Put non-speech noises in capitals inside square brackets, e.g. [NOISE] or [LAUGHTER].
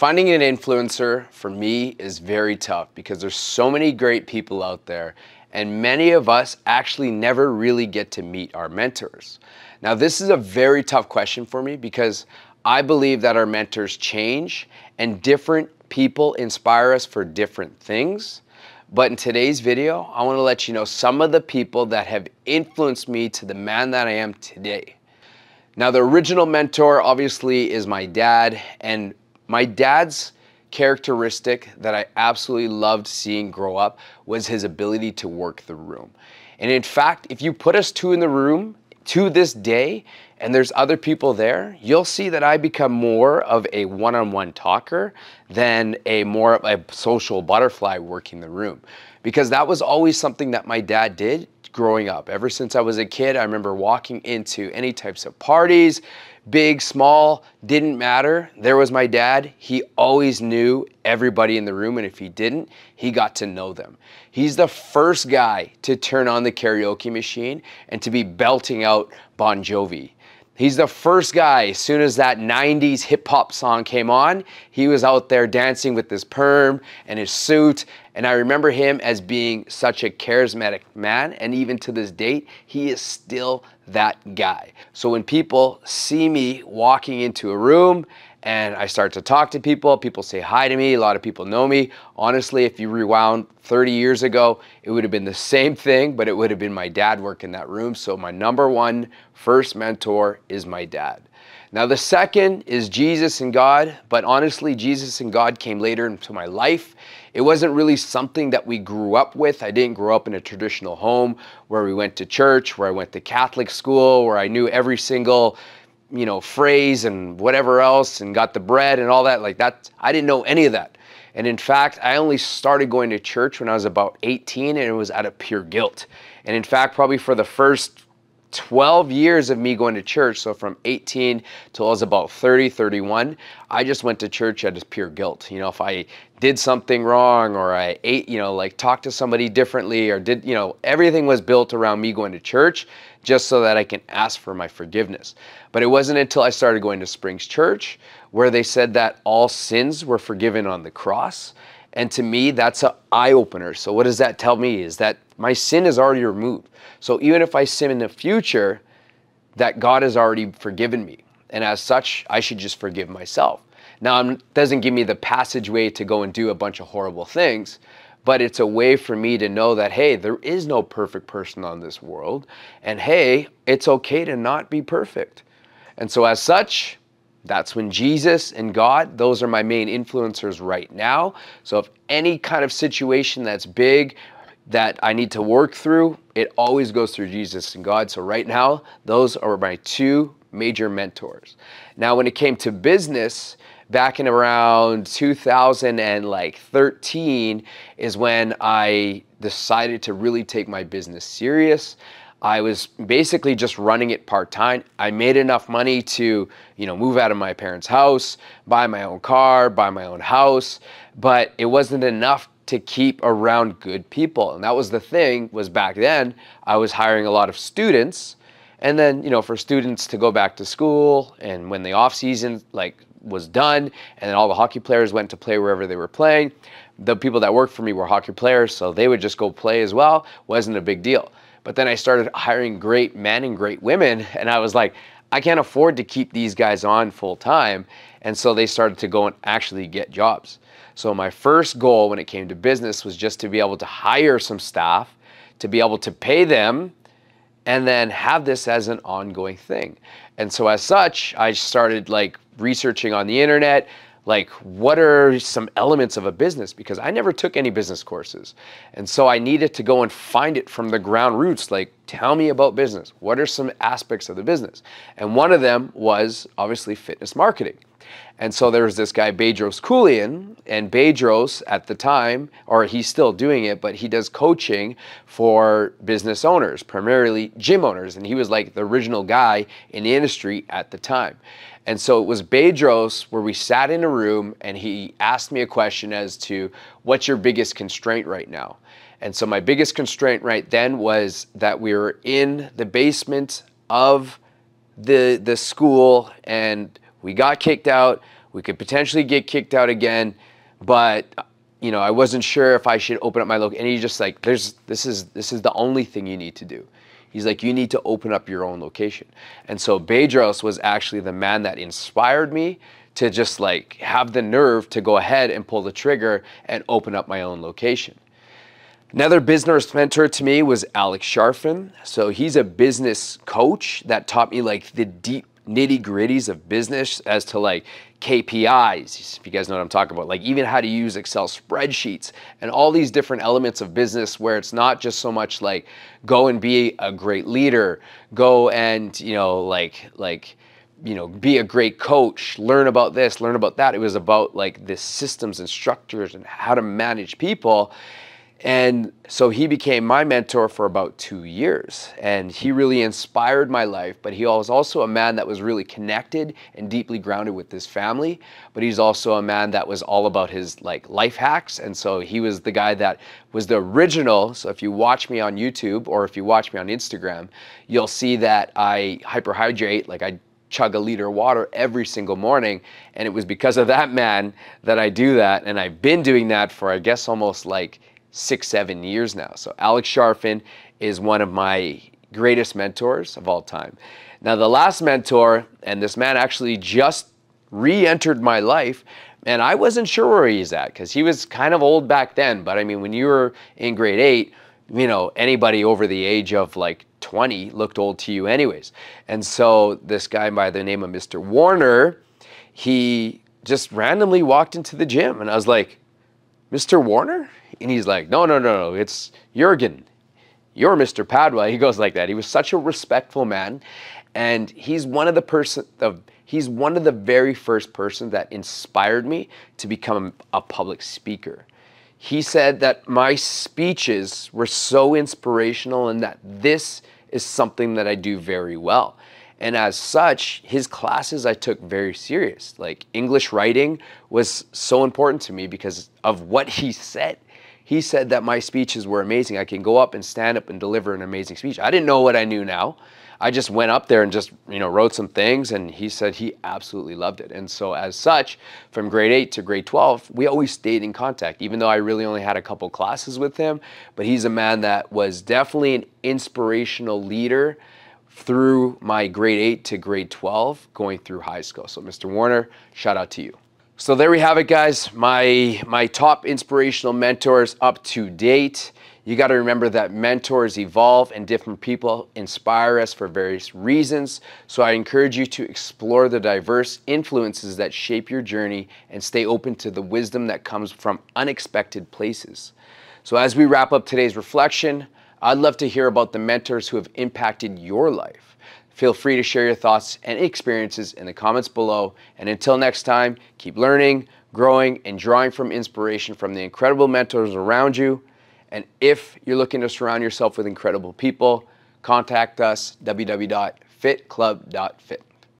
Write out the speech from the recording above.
Finding an influencer for me is very tough because there's so many great people out there and many of us actually never really get to meet our mentors. Now, this is a very tough question for me because I believe that our mentors change and different people inspire us for different things. But in today's video, I want to let you know some of the people that have influenced me to the man that I am today. Now, the original mentor obviously is my dad, and my dad's characteristic that I absolutely loved seeing grow up was his ability to work the room. And in fact, if you put us two in the room to this day and there's other people there, you'll see that I become more of a one-on-one talker than a more of a social butterfly working the room. Because that was always something that my dad did growing up. Ever since I was a kid, I remember walking into any types of parties, big, small, didn't matter. There was my dad. He always knew everybody in the room, and if he didn't, he got to know them. He's the first guy to turn on the karaoke machine and to be belting out Bon Jovi. He's the first guy, as soon as that 90s hip hop song came on, he was out there dancing with his perm and his suit. And I remember him as being such a charismatic man. And even to this date, he is still that guy. So when people see me walking into a room and I start to talk to people. People say hi to me. A lot of people know me. Honestly, if you rewound 30 years ago, it would have been the [LAUGHS] same thing, but it would have been my dad working in that room. So my number one first mentor is my dad. Now the second is Jesus and God, but honestly, Jesus and God came later into my life. It wasn't really something that we grew up with. I didn't grow up in a traditional home where we went to church, where I went to Catholic school, where I knew every single you know, phrase and whatever else and got the bread and all that. Like that, I didn't know any of that. And in fact, I only started going to church when I was about 18 and it was out of pure guilt. And in fact, probably for the first 12 years of me going to church, so from 18 till I was about 30, 31, I just went to church out of pure guilt. You know, if I did something wrong or I ate, you know, like talked to somebody differently or did, you know, everything was built around me going to church just so that I can ask for my forgiveness. But it wasn't until I started going to Springs Church where they said that all sins were forgiven on the cross. And to me, that's an eye opener. So, what does that tell me? Is that my sin is already removed. So, even if I sin in the future, that God has already forgiven me. And as such, I should just forgive myself. Now, it doesn't give me the passageway to go and do a bunch of horrible things, but it's a way for me to know that, hey, there is no perfect person on this world. And hey, it's okay to not be perfect. And so, as such, that's when Jesus and God, those are my main influencers right now. So, if any kind of situation that's big that I need to work through, it always goes through Jesus and God. So, right now, those are my two major mentors. Now, when it came to business, back in around 2013 is when I decided to really take my business serious. I was basically just running it part-time. I made enough money to, you know, move out of my parents' house, buy my own car, buy my own house, but it wasn't enough to keep around good people. And that was the thing was back then I was hiring a lot of students and then, you know, for students to go back to school and when the off season like was done and then all the hockey players went to play wherever they were playing, the people that worked for me were hockey players, so they would just go play as well. Wasn't a big deal. But then I started hiring great men and great women, and I was like, I can't afford to keep these guys on full time. And so they started to go and actually get jobs. So my first goal when it came to business was just to be able to hire some staff, to be able to pay them, and then have this as an ongoing thing. And so as such, I started like researching on the internet, like what are some elements of a business because I never took any business courses. And so I needed to go and find it from the ground roots like tell me about business. What are some aspects of the business? And one of them was obviously fitness marketing. And so there was this guy, Bedros Keuilian, and Bedros at the time, or he's still doing it, but he does coaching for business owners, primarily gym owners. And he was like the original guy in the industry at the time. And so it was Bedros where we sat in a room and he asked me a question as to what's your biggest constraint right now? And so my biggest constraint right then was that we were in the basement of the the school and we got kicked out. We could potentially get kicked out again, but you know, I wasn't sure if I should open up my location. And he's just like, there's this is this is the only thing you need to do. He's like, you need to open up your own location. And so Bedros was actually the man that inspired me to just like have the nerve to go ahead and pull the trigger and open up my own location. Another business mentor to me was Alex Charfen. So he's a business coach that taught me like the deep nitty gritties of business as to like KPIs, if you guys know what I'm talking about, like even how to use Excel spreadsheets and all these different elements of business where it's not just so much like go and be a great leader, go and, you know, like, like, you know, be a great coach, learn about this, learn about that. It was about like the systems and structures and how to manage people. And so he became my mentor for about two years. And he really inspired my life, but he was also a man that was really connected and deeply grounded with his family. But he's also a man that was all about his like life hacks. And so he was the guy that was the original. So if you watch me on YouTube or if you watch me on Instagram, you'll see that I hyperhydrate, like I chug a liter of water every single morning. And it was because of that man that I do that. And I've been doing that for, I guess, almost like six, seven years now. So Alex Charfen is one of my greatest mentors of all time. Now, the last mentor, and this man actually just re entered my life, and I wasn't sure where he's at because he was kind of old back then. But I mean, when you were in grade eight, you know, anybody over the age of like 20 looked old to you, anyways. And so, this guy by the name of Mr. Werner, he just randomly walked into the gym, and I was like, Mr. Werner? And he's like, no, no, no, no, it's Jurgen. You're Mr. Padua. He goes like that. He was such a respectful man. And he's one of the person of he's one of the very first person that inspired me to become a public speaker. He said that my speeches were so inspirational and that this is something that I do very well. And as such, his classes I took very serious. Like English writing was so important to me because of what he said. He said that my speeches were amazing. I can go up and stand up and deliver an amazing speech. I didn't know what I knew now. I just went up there and just, you know, wrote some things and he said he absolutely loved it. And so as such, from grade 8 to grade 12, we always stayed in contact even though I really only had a couple classes with him, but he's a man that was definitely an inspirational leader through my grade 8 to grade 12 going through high school. So Mr. Werner, shout out to you. So there we have it guys, my, my top inspirational mentors up to date. You got to remember that mentors evolve and different people inspire us for various reasons. So I encourage you to explore the diverse influences that shape your journey and stay open to the wisdom that comes from unexpected places. So as we wrap up today's reflection, I'd love to hear about the mentors who have impacted your life. Feel free to share your thoughts and experiences in the comments below. And until next time, keep learning, growing, and drawing from inspiration from the incredible mentors around you. And if you're looking to surround yourself with incredible people, contact us www.fitclub.fit.